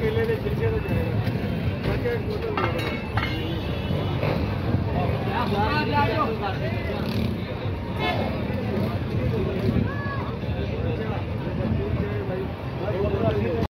ಕೇಳಿದ್ರೆ ಚಿಂತೆ